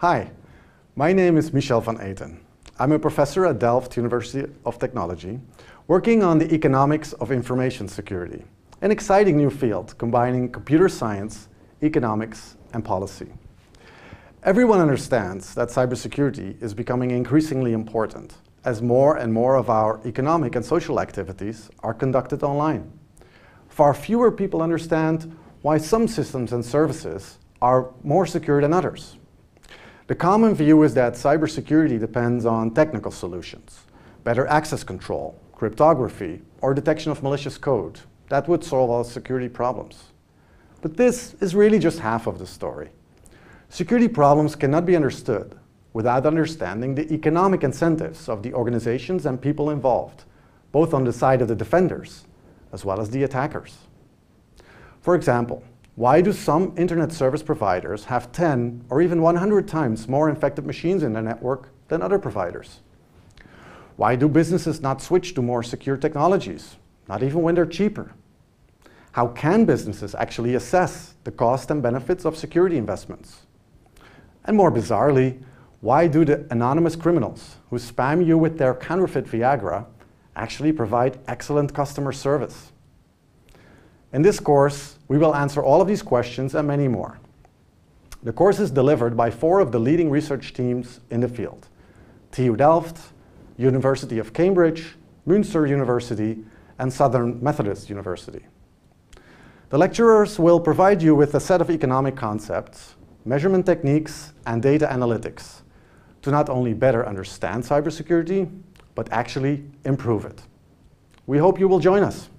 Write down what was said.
Hi, my name is Michel van Eeten. I'm a professor at Delft University of Technology, working on the economics of information security, an exciting new field combining computer science, economics, and policy. Everyone understands that cybersecurity is becoming increasingly important as more and more of our economic and social activities are conducted online. Far fewer people understand why some systems and services are more secure than others. The common view is that cybersecurity depends on technical solutions, better access control, cryptography, or detection of malicious code. That would solve all security problems. But this is really just half of the story. Security problems cannot be understood without understanding the economic incentives of the organizations and people involved, both on the side of the defenders as well as the attackers. For example, why do some internet service providers have 10 or even 100 times more infected machines in their network than other providers? Why do businesses not switch to more secure technologies, not even when they're cheaper? How can businesses actually assess the cost and benefits of security investments? And more bizarrely, why do the anonymous criminals who spam you with their counterfeit Viagra actually provide excellent customer service? In this course, we will answer all of these questions and many more. The course is delivered by four of the leading research teams in the field. TU Delft, University of Cambridge, Münster University, and Southern Methodist University. The lecturers will provide you with a set of economic concepts, measurement techniques, and data analytics to not only better understand cybersecurity, but actually improve it. We hope you will join us.